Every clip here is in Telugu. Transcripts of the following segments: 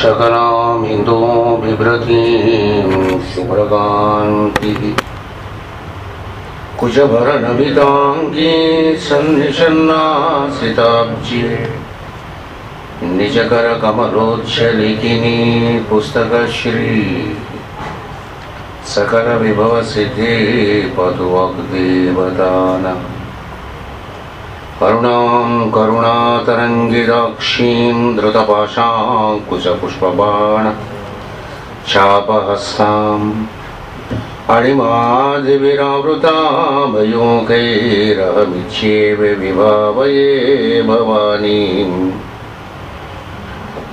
सकलामिन्दो बिभ्रतीं शुभ्रकान्तिः कुचभरणभिताङ्गी सन्निषन्नासिताब्जे निजकरकमलोच्छलिखिनी पुस्तकश्री। सकलविभवसिद्धे पदुवग्देवतानम्। करुणां करुणातरङ्गिराक्षीं धृतपाशाङ्कुशपुष्पबाण शापहस्ताम् अणिमादिविरावृतामयोगैरहमिच्छेव विभावये भवानीम्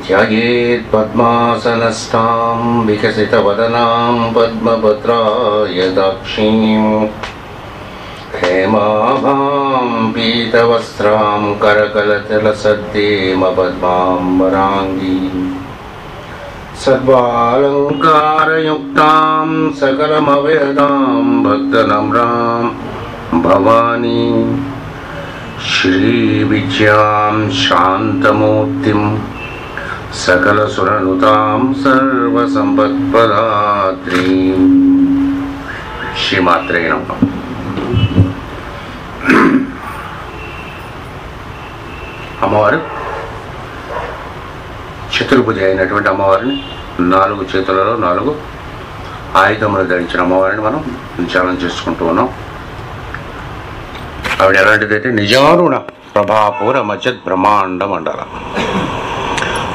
ध्यायेत् पद्मासनस्तां विकसितवदनां पद्मभद्राय दाक्षीम् हेमाभां पीतवस्त्रां करकलचलसद्देमपद्माम्बराङ्गीम् सर्वालङ्कारयुक्तां सकलमवेदां भक्तनम्रां भवानी। श्रीविद्यां शान्तमूर्तिं सकलसुरनुतां सर्वसम्पत्पदात्रीं श्रीमात्रे नमः। అమ్మవారు. చతుర్భుజ అయినటువంటి అమ్మవారిని నాలుగు చేతులలో నాలుగు ఆయుధములు ధరించిన అమ్మవారిని మనం ధ్యానం చేసుకుంటూ ఉన్నాం. ఆవిడ ఎలాంటిదైతే నిజారుణ ప్రభాపూర మధ్యత్ బ్రహ్మాండ మండల.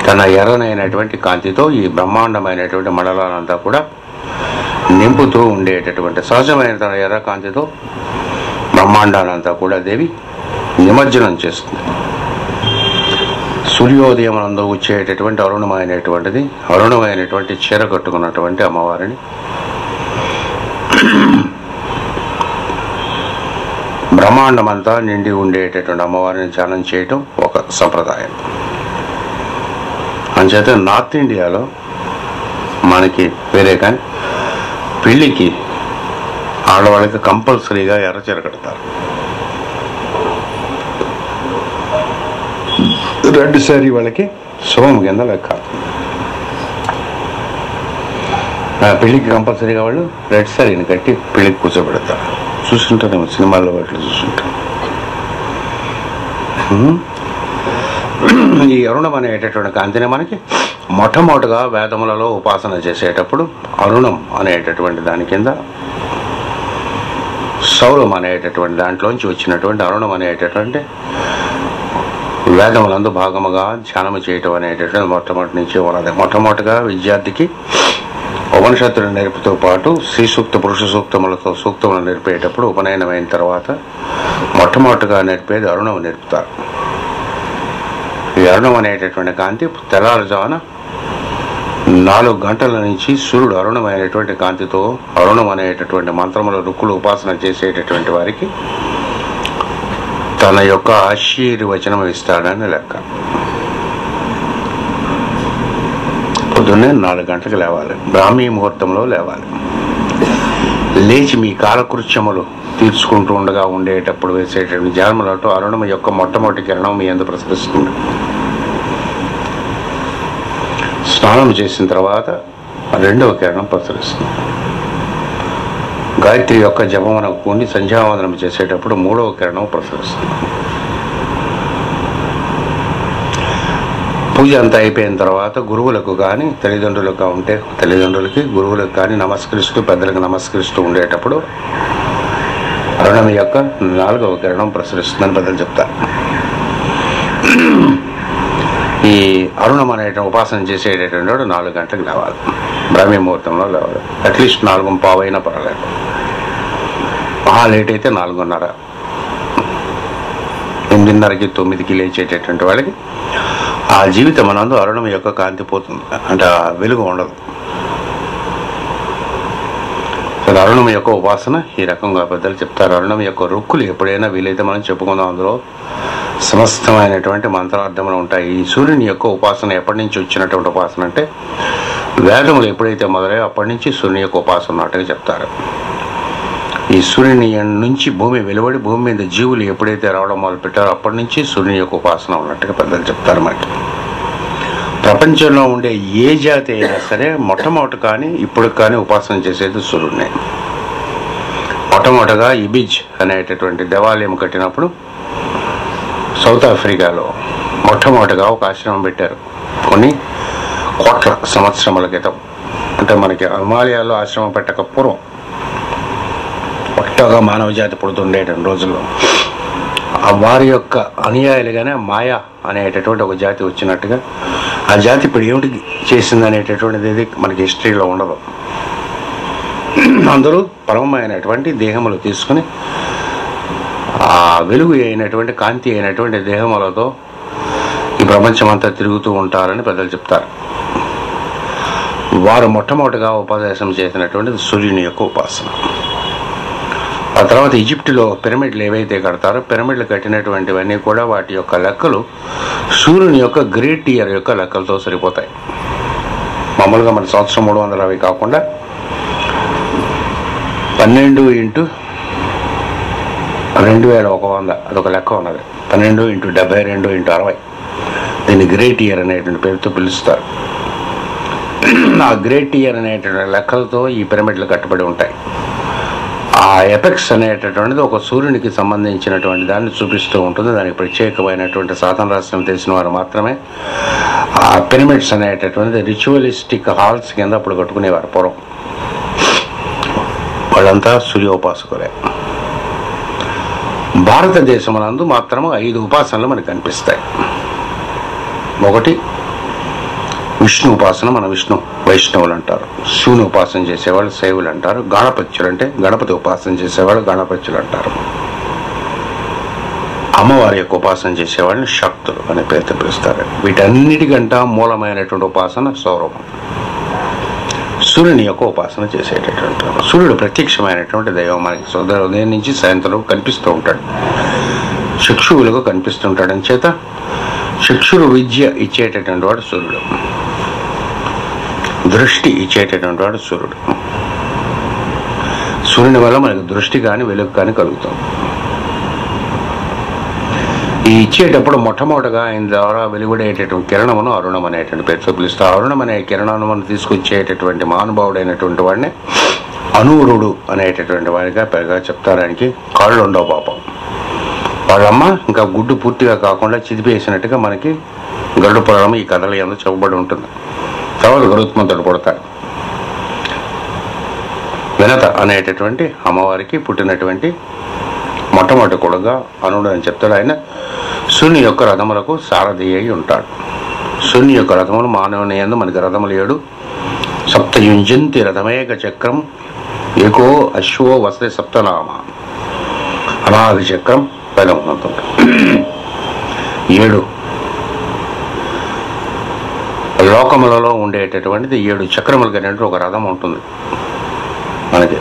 తన ఎర్రనైనటువంటి కాంతితో ఈ బ్రహ్మాండమైనటువంటి మండలాలంతా కూడా నింపుతూ ఉండేటటువంటి సహజమైన తన ఎర్ర కాంతితో బ్రహ్మాండాలంతా కూడా దేవి నిమజ్జనం చేస్తుంది. సూర్యోదయం నందు వచ్చేటటువంటి అరుణమైనటువంటిది అరుణమైనటువంటి చీర కట్టుకున్నటువంటి అమ్మవారిని. బ్రహ్మాండమంతా నిండి ఉండేటటువంటి అమ్మవారిని ధ్యానం చేయటం ఒక సంప్రదాయం. అంచేత నార్త్ ఇండియాలో మనకి వేరే కానీ పెళ్ళికి ఆడవాళ్ళకి కంపల్సరీగా ఎర్రచీర కడతారు. రెడ్ శారీ వాళ్ళకి. శుభం కింద లెక్క. ఆ పెళ్ళికి కంపల్సరీగా వాళ్ళు రెడ్ శారీని కట్టి పెళ్ళికి కూర్చోబెడతారు. చూస్తుంటారేమో సినిమాల్లో వాటిలో చూస్తుంటారు ఈ అరుణం అనేటటువంటి కాంతిని మనకి మొట్టమొదటిగా వేదములలో ఉపాసన చేసేటప్పుడు అరుణం అనేటటువంటి దాని కింద సౌరం అనేటటువంటి దాంట్లోంచి వచ్చినటువంటి అరుణం అనేటటువంటి వేదములందు భాగముగా ధ్యానము చేయటం అనేటటువంటి మొట్టమొదటి నుంచి ఉన్నది. మొట్టమొదటిగా విద్యార్థికి ఉపనిషత్తులు నేర్పుతో పాటు శ్రీ సూక్త పురుష సూక్తములతో సూక్తములు నేర్పేటప్పుడు ఉపనయనమైన తర్వాత మొట్టమొదటిగా నేర్పేది అరుణం నేర్పుతారు. ఈ అరుణం అనేటటువంటి కాంతి తెల్లారుజామున నాలుగు గంటల నుంచి సూర్యుడు అరుణమైనటువంటి కాంతితో అరుణం అనేటటువంటి మంత్రముల రుక్కులు ఉపాసన చేసేటటువంటి వారికి తన యొక్క ఆశీర్వచనం ఇస్తాడని లెక్క. పొద్దున్నే నాలుగు గంటలకు లేవాలి. బ్రాహ్మీ ముహూర్తంలో లేవాలి. లేచి మీ కాలకృత్యములు తీర్చుకుంటూ ఉండగా ఉండేటప్పుడు వేసేటటువంటి జన్మలతో అరుణం యొక్క మొట్టమొదటి కిరణం మీ అందు ప్రసరిస్తుంది. స్నానం చేసిన తర్వాత రెండవ కిరణం ప్రసరిస్తుంది. గాయత్రి యొక్క జపమునకు కూడి సంధ్యావందనం చేసేటప్పుడు మూడవ కిరణం ప్రసరిస్తుంది. పూజ అంతా అయిపోయిన తర్వాత గురువులకు కానీ తల్లిదండ్రులకు ఉంటే తల్లిదండ్రులకి గురువులకు కానీ నమస్కరిస్తూ పెద్దలకు నమస్కరిస్తూ ఉండేటప్పుడు అరుణం యొక్క నాలుగవ కిరణం ప్రసరిస్తుందని పెద్దలు చెప్తారు. ఈ అరుణం అనేట ఉపాసన చేసేటటువంటి వాడు నాలుగు గంటలకు లేవాలి. బ్రాహ్మీ ముహూర్తంలో లేవాలి. అట్లీస్ట్ నాలుగు పావైనా పర్వాలేదు. మహా లేట్ అయితే నాలుగున్నర. ఎనిమిదిన్నరకి తొమ్మిదికి లేచేటటువంటి వాళ్ళకి ఆ జీవితం అనందు అరుణం యొక్క కాంతి పోతుంది. అంటే ఆ వెలుగు ఉండదు. అరుణం యొక్క ఉపాసన ఈ రకంగా పెద్దలు చెప్తారు. అరుణం యొక్క రుక్కులు ఎప్పుడైనా వీలైతే మనం చెప్పుకుందాం. అందులో సమస్తమైనటువంటి మంత్రార్థములు ఉంటాయి. ఈ సూర్యుని యొక్క ఉపాసన ఎప్పటి నుంచి వచ్చినటువంటి ఉపాసన అంటే వేదములు ఎప్పుడైతే మొదలయ్యో అప్పటి నుంచి సూర్యుని యొక్క ఉపాసన ఉన్నట్టుగా చెప్తారు. ఈ సూర్యుని నుంచి భూమి వెలువడి భూమి మీద జీవులు ఎప్పుడైతే రావడం మొదలు పెట్టారో అప్పటి నుంచి సూర్యుని యొక్క ఉపాసన ఉన్నట్టుగా పెద్దలు చెప్తారు మనకి. ప్రపంచంలో ఉండే ఏ జాతి అయినా సరే మొట్టమొదటి కానీ ఇప్పుడు కానీ ఉపాసన చేసేది సూర్యుడిని మొట్టమొదటగా ఇబిజ్ అనేటటువంటి దేవాలయం కట్టినప్పుడు సౌత్ ఆఫ్రికాలో మొట్టమొదటిగా ఒక ఆశ్రమం పెట్టారు. కొన్ని కోట్ల సంవత్సరముల క్రితం. అంటే మనకి హిమాలయాల్లో ఆశ్రమం పెట్టక పూర్వం మొట్టగా మానవ జాతి పుడుతుండేటువంటి రోజుల్లో. వారి యొక్క అనుయాయులుగానే మాయా అనేటటువంటి ఒక జాతి వచ్చినట్టుగా ఆ జాతి ఇప్పుడు ఏమిటి చేసింది అనేటటువంటిది మనకి హిస్టరీలో ఉండదు. అందరూ పరమమైనటువంటి దేహములు తీసుకుని ఆ వెలుగు అయినటువంటి కాంతి అయినటువంటి దేహములతో ఈ ప్రపంచం అంతా తిరుగుతూ ఉంటారని పెద్దలు చెప్తారు. వారు మొట్టమొదటిగా ఉపదేశం చేసినటువంటిది సూర్యుని యొక్క ఉపాసన. ఆ తర్వాత ఈజిప్టులో పిరమిడ్లు ఏవైతే కడతారో పిరమిడ్లు కట్టినటువంటివన్నీ కూడా వాటి యొక్క లెక్కలు సూర్యుని యొక్క గ్రేట్ ఇయర్ యొక్క లెక్కలతో సరిపోతాయి. మామూలుగా మన సంవత్సరం మూడు వందల అవి కాకుండా పన్నెండు ఇంటూ రెండు వేల ఒక వంద అదొక లెక్క ఉన్నది. పన్నెండు ఇంటూ డెబ్బై రెండు ఇంటూ అరవై. దీన్ని గ్రేట్ ఇయర్ అనేటువంటి పేరుతో పిలుస్తారు. ఆ గ్రేట్ ఇయర్ అనేటువంటి లెక్కలతో ఈ పిరమిడ్లు కట్టుబడి ఉంటాయి. ఆ ఎపెక్స్ అనేటటువంటిది ఒక సూర్యునికి సంబంధించినటువంటి దాన్ని చూపిస్తూ ఉంటుంది. దానికి ప్రత్యేకమైనటువంటి సాధన రాష్ట్రం తెలిసిన వారు మాత్రమే. ఆ పిరమిడ్స్ అనేటటువంటిది రిచువలిస్టిక్ హాల్స్ కింద అప్పుడు కట్టుకునేవారు పూర్వం. వాళ్ళంతా సూర్యోపాసకులే. భారతదేశమునందు మాత్రము ఐదు ఉపాసనలు మనకు కనిపిస్తాయి. ఒకటి విష్ణు ఉపాసన మన విష్ణు వైష్ణవులు అంటారు. శివుని ఉపాసన చేసేవాళ్ళు శైవులు అంటారు. గణపత్యులు అంటే గణపతి ఉపాసన చేసేవాళ్ళు గణపత్యులు అంటారు. అమ్మవారి యొక్క ఉపాసన చేసేవాళ్ళని శక్తులు అనే పేరుతో పిలుస్తారు. వీటన్నిటికంటా మూలమైనటువంటి ఉపాసన సౌరభం. సూర్యుని యొక్క ఉపాసన చేసేటటువంటి సూర్యుడు ప్రత్యక్షమైనటువంటి దైవం మనకి సోదర ఉదయం నుంచి సాయంత్రం కనిపిస్తూ ఉంటాడు. శిక్షువులకు కనిపిస్తుంటాడని చేత శిక్షుడు విద్య ఇచ్చేటటువంటి వాడు సూర్యుడు. దృష్టి ఇచ్చేటటువంటి వాడు సూర్యుడు. సూర్యుని వల్ల మనకు దృష్టి కానీ వెలుగు కానీ కలుగుతాం. ఈ ఇచ్చేటప్పుడు మొట్టమొదటిగా ఆయన ద్వారా వెలువడేటటువంటి కిరణమును అరుణం అనేటువంటి పేరుతో పిలుస్తారు. అరుణం అనే మనం తీసుకొచ్చేటటువంటి మహానుభావుడైనటువంటి వాడిని అనూరుడు అనేటటువంటి వాడిగా పెద్దగా చెప్తారానికి కాళ్ళు ఉండవు పాపం. వాళ్ళమ్మ ఇంకా గుడ్డు పూర్తిగా కాకుండా చిదిపేసినట్టుగా మనకి గరుడు పురాణం ఈ కథలు ఎందుకు చెప్పబడి ఉంటుంది. తర్వాత గరుత్మంతుడు పుడతాడు. వినత అనేటటువంటి అమ్మవారికి పుట్టినటువంటి మొట్టమొదటి కొడుగా అనుడు అని చెప్తాడు. ఆయన శూన్య యొక్క రథములకు సారథి అయి ఉంటాడు. శూన్య యొక్క రథములు మానవుని ఎందు మనకి రథములు ఏడు. సప్తయుంజంతి రథమేక చక్రం ఏకో అశ్వో వసతి సప్తనామ. అనాది చక్రం పైన ఉంటుంది ఏడు లోకములలో ఉండేటటువంటిది ఏడు చక్రములు కలిగినటువంటి ఒక రథం ఉంటుంది. మనకి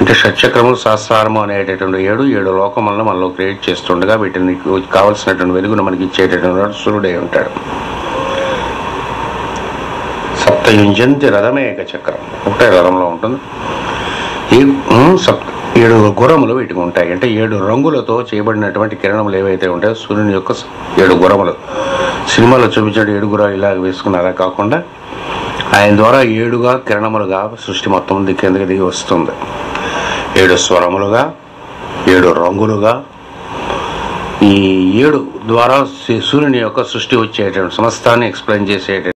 అంటే షట్చక్రములు సహస్రము అనేటటువంటి ఏడు ఏడు లోకములను మనలో క్రియేట్ చేస్తుండగా వీటిని కావలసినటువంటి వెలుగును మనకి ఇచ్చేటటువంటి సూర్యుడే ఉంటాడు. సప్తయుంజంతి రథమే ఏక చక్రం. ఒకటే రథంలో ఉంటుంది. ఈ ఏడు గురములు వీటికి ఉంటాయి. అంటే ఏడు రంగులతో చేయబడినటువంటి కిరణములు ఏవైతే ఉంటాయో సూర్యుని యొక్క ఏడు గురములు. సినిమాలో చూపించాడు ఏడుగురా ఇలాగ వేసుకున్నారా కాకుండా ఆయన ద్వారా ఏడుగా కిరణములుగా సృష్టి మొత్తం దిక్కు దిగి వస్తుంది. ఏడు స్వరములుగా ఏడు రంగులుగా ఈ ఏడు ద్వారా సూర్యుని యొక్క సృష్టి వచ్చేటువంటి సమస్తాన్ని ఎక్స్ప్లెయిన్ చేసేట